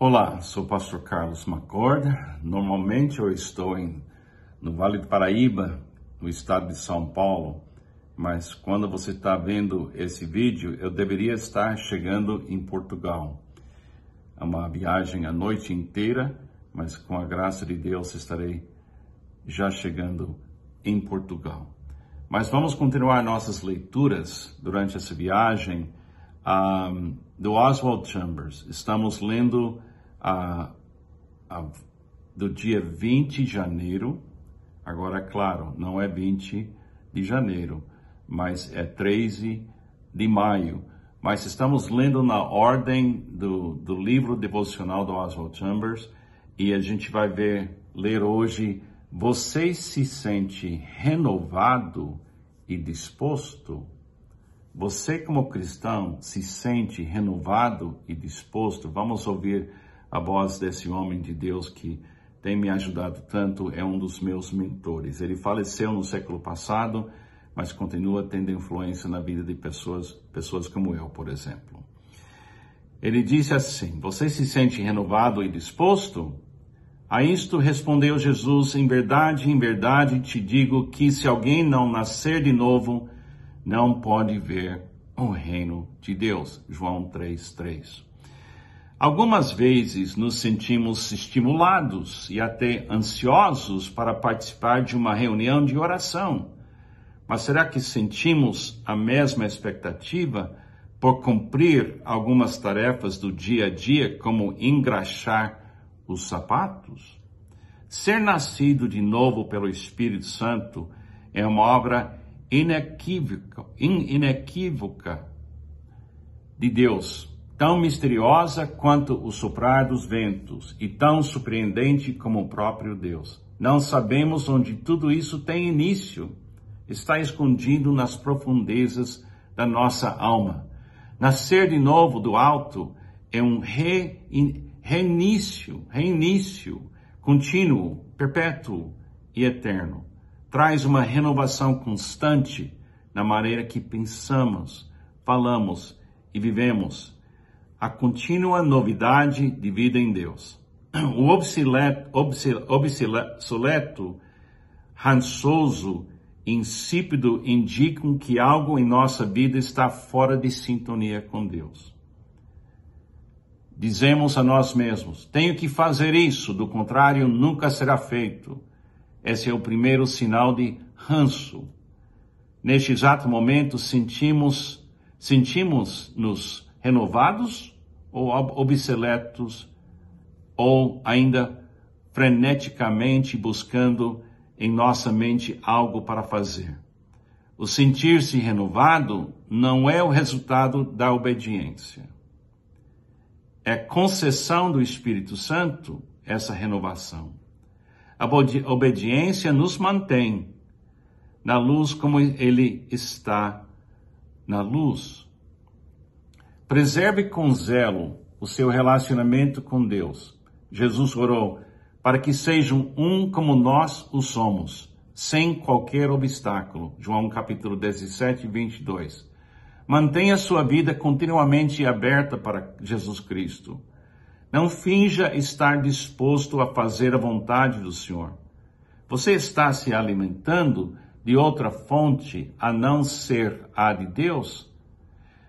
Olá, sou o pastor Carlos McCord. Normalmente eu estou em, no Vale do Paraíba, no estado de São Paulo, mas quando você está vendo esse vídeo, eu deveria estar chegando em Portugal. É uma viagem a noite inteira, mas com a graça de Deus estarei já chegando em Portugal. Mas vamos continuar nossas leituras durante essa viagem um, do Oswald Chambers. Estamos lendo a, a, do dia 20 de janeiro, agora, claro, não é 20 de janeiro, mas é 13 de maio. Mas estamos lendo na ordem do, do livro devocional do Oswald Chambers e a gente vai ver, ler hoje, você se sente renovado e disposto? Você, como cristão, se sente renovado e disposto? Vamos ouvir a voz desse homem de Deus que tem me ajudado tanto, é um dos meus mentores. Ele faleceu no século passado, mas continua tendo influência na vida de pessoas, pessoas como eu, por exemplo. Ele disse assim: Você se sente renovado e disposto? A isto respondeu Jesus: Em verdade, em verdade te digo que se alguém não nascer de novo, não pode ver o reino de Deus. João 3:3. Algumas vezes nos sentimos estimulados e até ansiosos para participar de uma reunião de oração. Mas será que sentimos a mesma expectativa por cumprir algumas tarefas do dia a dia, como engraxar os sapatos? Ser nascido de novo pelo Espírito Santo é uma obra inequívoca, inequívoca de Deus tão misteriosa quanto o soprar dos ventos e tão surpreendente como o próprio Deus. Não sabemos onde tudo isso tem início. Está escondido nas profundezas da nossa alma. Nascer de novo do alto é um re, reinício, reinício contínuo, perpétuo e eterno. Traz uma renovação constante na maneira que pensamos, falamos e vivemos a contínua novidade de vida em Deus. O obsoleto, rançoso, insípido indicam que algo em nossa vida está fora de sintonia com Deus. Dizemos a nós mesmos: tenho que fazer isso, do contrário, nunca será feito. Esse é o primeiro sinal de ranço. Neste exato momento, sentimos, sentimos-nos renovados ou obsoletos ou ainda freneticamente buscando em nossa mente algo para fazer. O sentir-se renovado não é o resultado da obediência. É concessão do Espírito Santo essa renovação. A obediência nos mantém na luz como ele está na luz. Preserve com zelo o seu relacionamento com Deus. Jesus orou para que sejam um como nós o somos, sem qualquer obstáculo. João capítulo 17, 22. Mantenha sua vida continuamente aberta para Jesus Cristo. Não finja estar disposto a fazer a vontade do Senhor. Você está se alimentando de outra fonte a não ser a de Deus?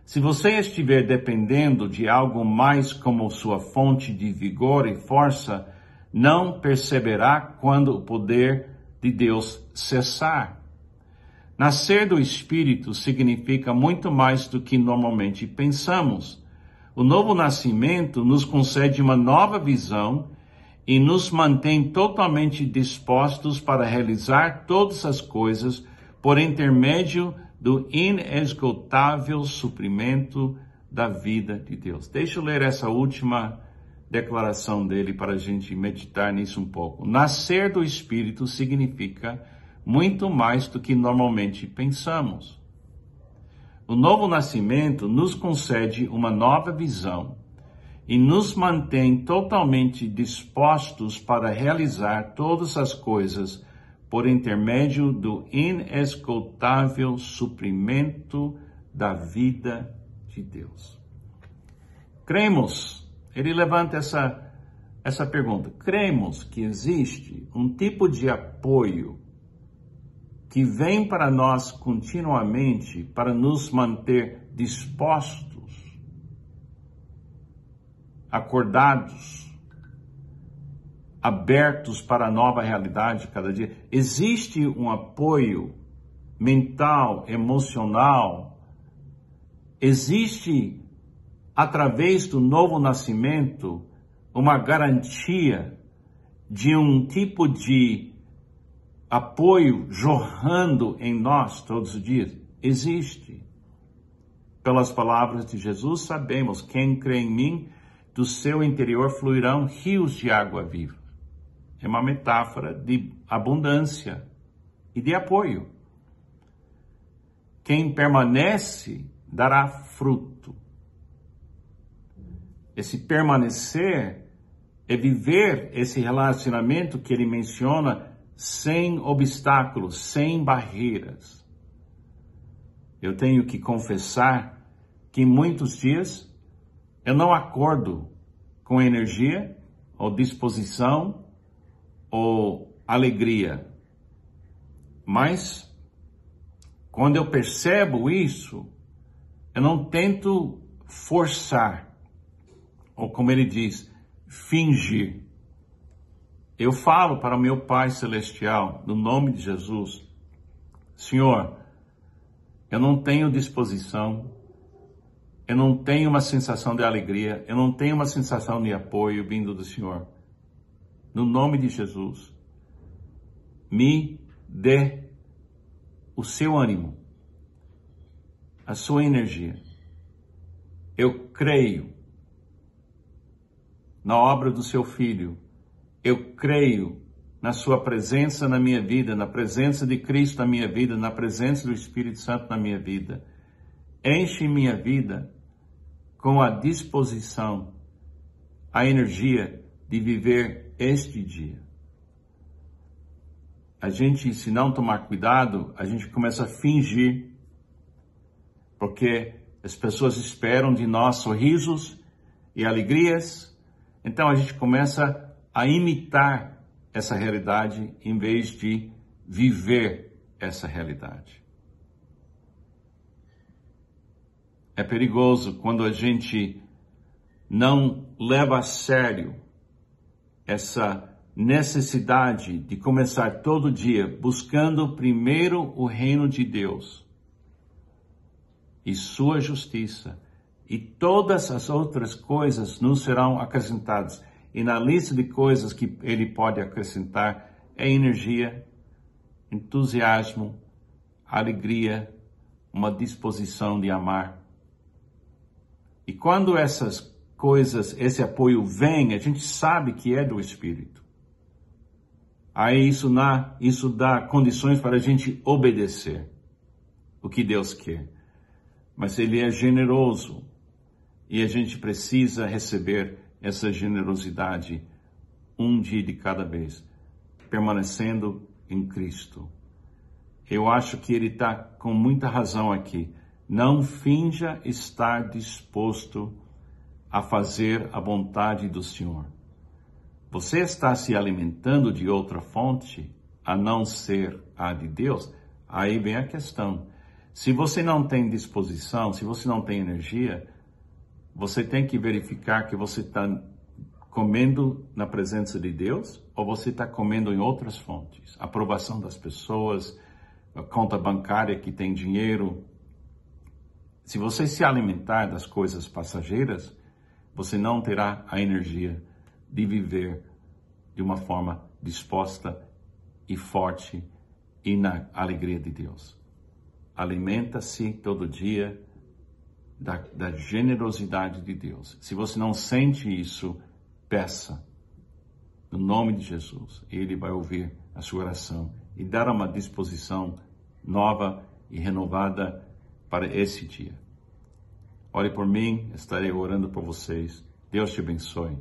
Se você estiver dependendo de algo mais como sua fonte de vigor e força, não perceberá quando o poder de Deus cessar. Nascer do Espírito significa muito mais do que normalmente pensamos. O novo nascimento nos concede uma nova visão e nos mantém totalmente dispostos para realizar todas as coisas por intermédio do inesgotável suprimento da vida de Deus. Deixa eu ler essa última declaração dele para a gente meditar nisso um pouco. Nascer do Espírito significa muito mais do que normalmente pensamos. O novo nascimento nos concede uma nova visão e nos mantém totalmente dispostos para realizar todas as coisas por intermédio do inesgotável suprimento da vida de Deus. Cremos Ele levanta essa, essa pergunta: cremos que existe um tipo de apoio que vem para nós continuamente para nos manter dispostos, acordados, abertos para a nova realidade cada dia. Existe um apoio mental, emocional, existe através do novo nascimento uma garantia de um tipo de apoio jorrando em nós todos os dias? Existe. Pelas palavras de Jesus, sabemos: quem crê em mim, do seu interior fluirão rios de água viva. É uma metáfora de abundância e de apoio. Quem permanece dará fruto. Esse permanecer é viver esse relacionamento que ele menciona sem obstáculos, sem barreiras. Eu tenho que confessar que muitos dias eu não acordo com energia ou disposição ou alegria. Mas quando eu percebo isso, eu não tento forçar, ou como ele diz, fingir. Eu falo para o meu Pai Celestial, no nome de Jesus, Senhor, eu não tenho disposição, eu não tenho uma sensação de alegria, eu não tenho uma sensação de apoio vindo do Senhor. No nome de Jesus, me dê o seu ânimo, a sua energia. Eu creio na obra do seu filho. Eu creio na sua presença na minha vida, na presença de Cristo na minha vida, na presença do Espírito Santo na minha vida. Enche minha vida com a disposição, a energia de viver este dia a gente, se não tomar cuidado, a gente começa a fingir, porque as pessoas esperam de nós sorrisos e alegrias, então a gente começa a imitar essa realidade em vez de viver essa realidade. É perigoso quando a gente não leva a sério essa necessidade de começar todo dia buscando primeiro o reino de Deus e sua justiça, e todas as outras coisas nos serão acrescentadas. E na lista de coisas que ele pode acrescentar é energia, entusiasmo, alegria, uma disposição de amar. E quando essas coisas, esse apoio vem, a gente sabe que é do Espírito. Aí isso, dá, isso dá condições para a gente obedecer o que Deus quer. Mas Ele é generoso e a gente precisa receber essa generosidade um dia de cada vez, permanecendo em Cristo. Eu acho que ele está com muita razão aqui. Não finja estar disposto a fazer a vontade do Senhor. Você está se alimentando de outra fonte a não ser a de Deus? Aí vem a questão. Se você não tem disposição, se você não tem energia, você tem que verificar que você está comendo na presença de Deus ou você está comendo em outras fontes. Aprovação das pessoas, a conta bancária que tem dinheiro. Se você se alimentar das coisas passageiras, você não terá a energia de viver de uma forma disposta e forte e na alegria de Deus. Alimenta-se todo dia da, da, generosidade de Deus. Se você não sente isso, peça. No nome de Jesus, Ele vai ouvir a sua oração e dar uma disposição nova e renovada para esse dia. Ore por mim, estarei orando por vocês. Deus te abençoe.